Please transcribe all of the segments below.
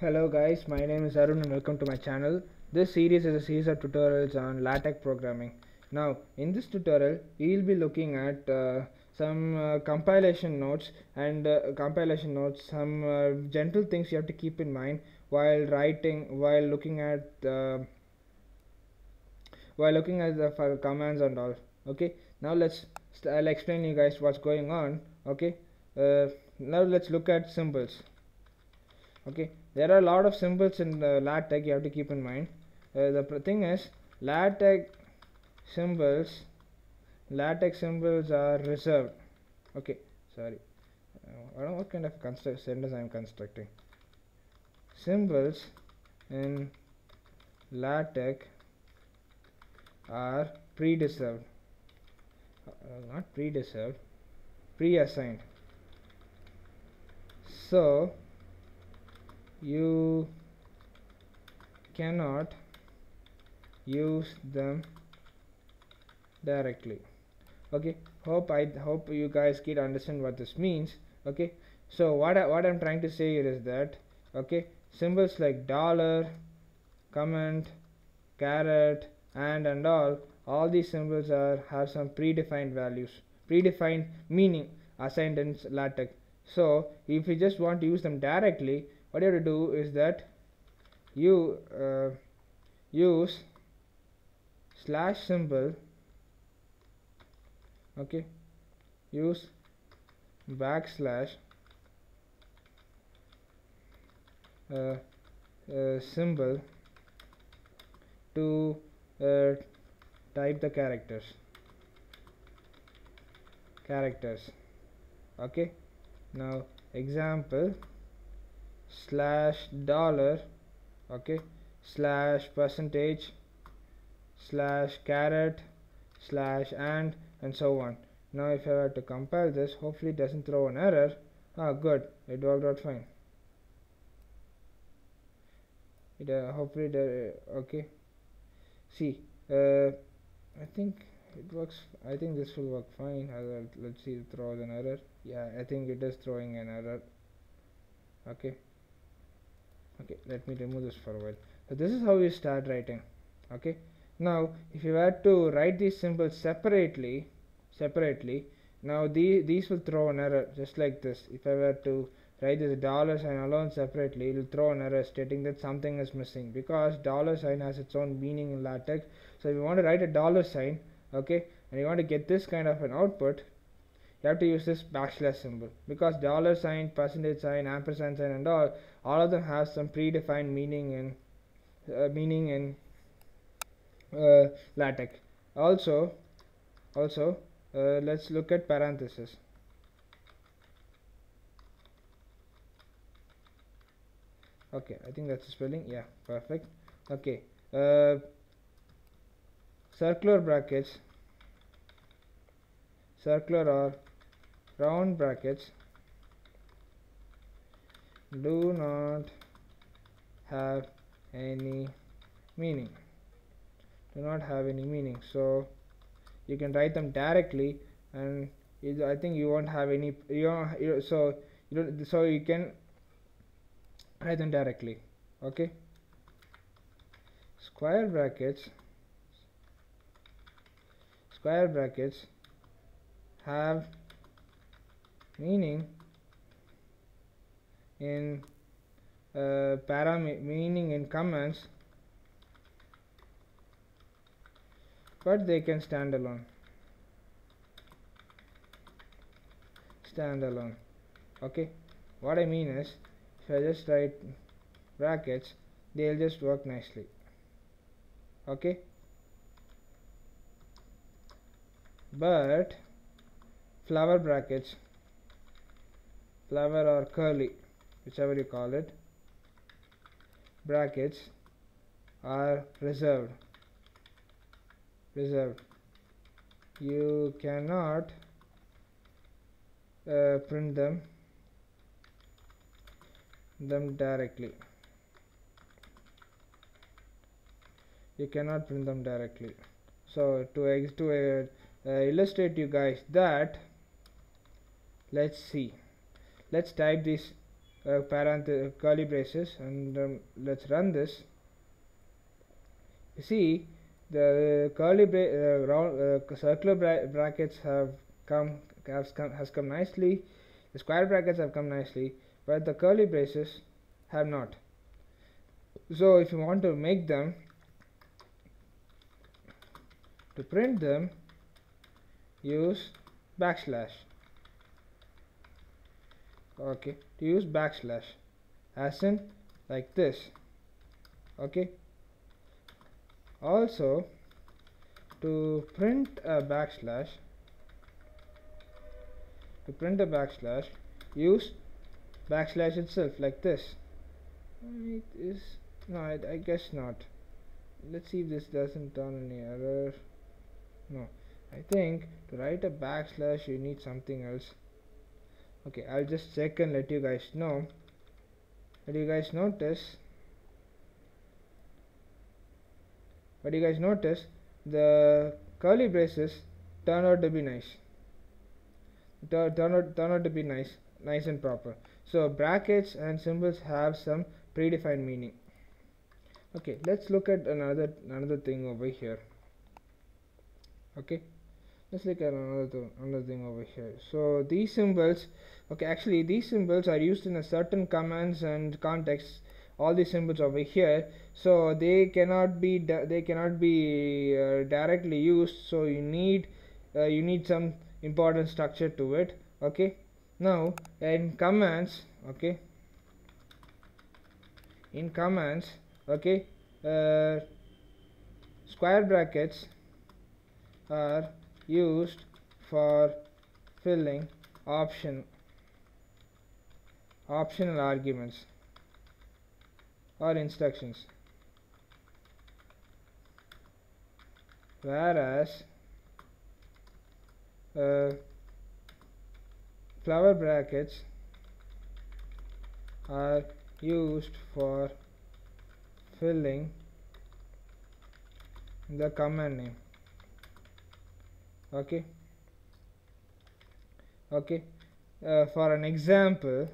Hello guys, my name is Arun and welcome to my channel. This series is a series of tutorials on LaTeX programming. Now, in this tutorial, we will be looking at uh, some uh, compilation notes and uh, compilation notes, some uh, gentle things you have to keep in mind while writing, while looking at the while looking at the commands and all. Okay, now let's I'll explain you guys what's going on. Okay, uh, now let's look at symbols okay there are a lot of symbols in the latex you have to keep in mind. Uh, the thing is latex symbols latex symbols are reserved. Okay sorry. Uh, I don't know what kind of sentence I am constructing. Symbols in latex are pre-reserved uh, not pre-reserved pre-assigned. So you cannot use them directly. Okay? Hope i hope you guys get understand what this means. Okay? So what I, what i'm trying to say here is that okay symbols like dollar comment caret and and all all these symbols are have some predefined values. Predefined meaning assigned in latex. So if you just want to use them directly what you have to do is that you uh, use slash symbol okay use backslash uh, uh, symbol to uh, type the characters. Characters okay. Now example slash dollar okay slash percentage slash caret slash and and so on. Now if I were to compile this hopefully it doesn't throw an error. Ah good. It worked out fine. It uh, hopefully the okay. See uh, I think it works I think this will work fine. Let's see it throws an error. Yeah I think it is throwing an error. Okay okay let me remove this for a while. So this is how you start writing. Okay? Now if you were to write these symbols separately separately now the, these will throw an error just like this. If I were to write this dollar sign alone separately it will throw an error stating that something is missing because dollar sign has its own meaning in latex. So if you want to write a dollar sign okay and you want to get this kind of an output you have to use this backslash symbol. Because dollar sign percentage sign ampersand sign and all all of them have some predefined meaning in uh, meaning in uh, latex. Also also uh, let's look at parentheses okay I think that's the spelling. Yeah perfect. Okay uh, circular brackets. Circular or round brackets do not have any meaning. Do not have any meaning. So you can write them directly and I think you won't have any you don't, so you don't so you can write them directly okay? Square brackets square brackets have meaning? In uh, meaning in comments but they can stand alone. Stand alone. Okay? What I mean is if I just write brackets they'll just work nicely. Okay? But flower brackets flower or curly whichever you call it brackets are reserved. Reserved. You cannot uh, print them them directly. You cannot print them directly. So to ex to uh, uh, illustrate you guys that let's see let's type these uh, curly braces and um, let's run this. You see the curly uh, round uh, circular bra brackets have come has come has come nicely. The square brackets have come nicely but the curly braces have not. So if you want to make them to print them use backslash okay to use backslash. As in like this. Okay. Also to print a backslash to print a backslash use backslash itself like this. It is no I, I guess not. Let's see if this doesn't turn any error. No. I think to write a backslash you need something else okay I'll just check and let you guys know. But you guys notice? But you guys notice? The curly braces turn out to be nice. Turn out turn out to be nice nice and proper. So brackets and symbols have some predefined meaning. Okay let's look at another another thing over here. Okay let's look at another th another thing over here. So these symbols okay actually these symbols are used in a certain commands and contexts. All these symbols over here so they cannot be they cannot be uh, directly used so you need uh, you need some important structure to it okay? Now in commands okay in commands okay uh, square brackets are used for filling option optional arguments or instructions. Whereas uh, flower brackets are used for filling the command name okay? Okay? Uh, for an example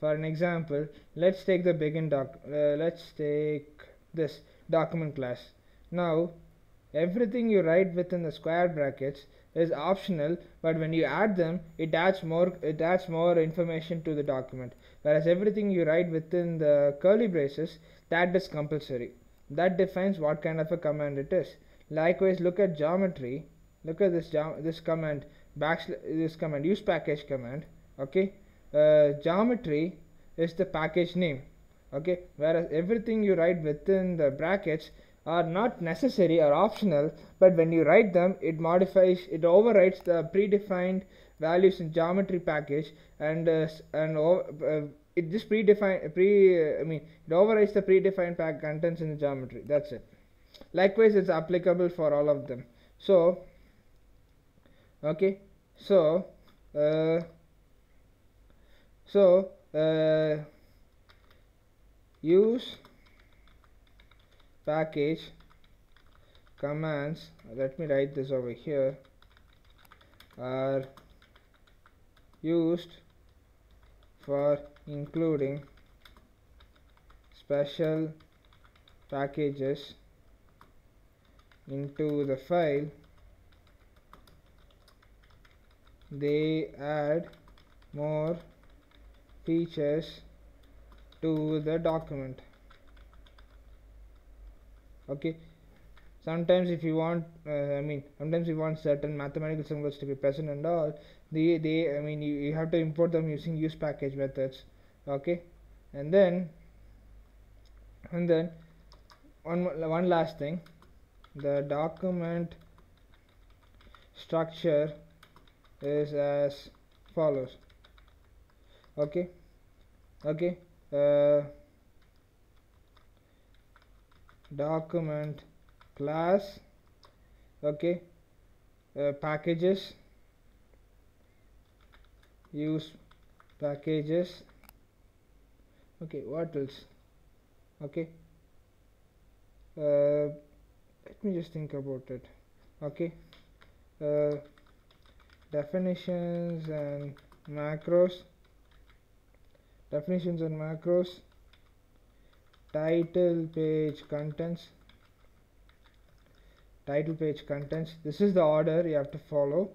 for an example let's take the begin doc uh, let's take this document class. Now everything you write within the square brackets is optional but when you add them it adds more it adds more information to the document. Whereas everything you write within the curly braces that is compulsory. That defines what kind of a command it is. Likewise look at geometry look at this this command backslash this command use package command okay? Uh, geometry is the package name okay? Whereas everything you write within the brackets are not necessary or optional but when you write them it modifies it overwrites the predefined values in geometry package and uh, and uh, it just predefined pre I mean it overrides the predefined pack contents in the geometry. That's it. Likewise it's applicable for all of them. So okay. So uh, so uh, use package commands. Let me write this over here. Are used for including special packages into the file they add more features to the document. Okay. Sometimes if you want uh, I mean sometimes you want certain mathematical symbols to be present and all they they I mean you, you have to import them using use package methods. Okay. And then and then one one last thing. The document structure is as follows. Okay. Okay. Uh, document class. Okay. Uh, packages. Use packages. Okay. What else? Okay. Uh, let me just think about it. Okay. Uh, definitions and macros. Definitions and macros. Title page contents. Title page contents. This is the order you have to follow.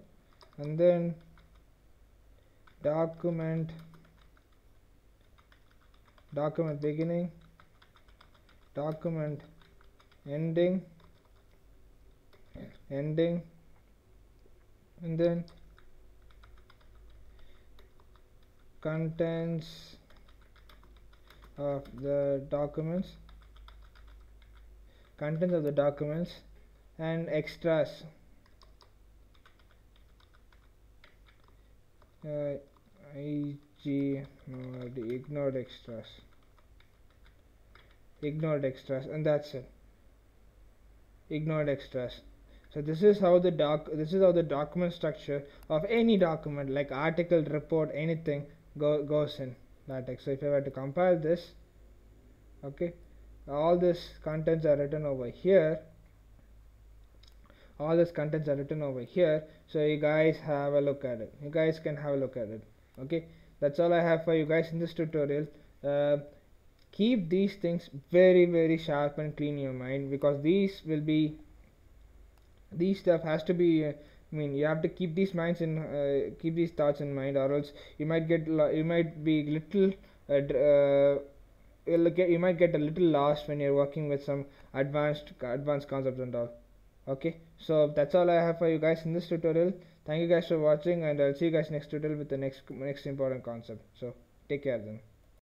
And then document. Document beginning. Document ending. Ending. And then contents of the documents contents of the documents and extras. Uh, IG no, ignored extras. Ignored extras and that's it. Ignored extras. So this is how the doc this is how the document structure of any document like article report anything go, goes in latex. So if I were to compile this okay all this contents are written over here. All this contents are written over here. So you guys have a look at it. You guys can have a look at it okay? That's all I have for you guys in this tutorial. Uh, keep these things very very sharp and clean in your mind because these will be these stuff has to be uh, I mean you have to keep these minds in uh, keep these thoughts in mind or else you might get you might be little uh, uh you might get a little lost when you're working with some advanced advanced concepts and all. Okay? So that's all I have for you guys in this tutorial. Thank you guys for watching and I'll see you guys next tutorial with the next next important concept. So take care then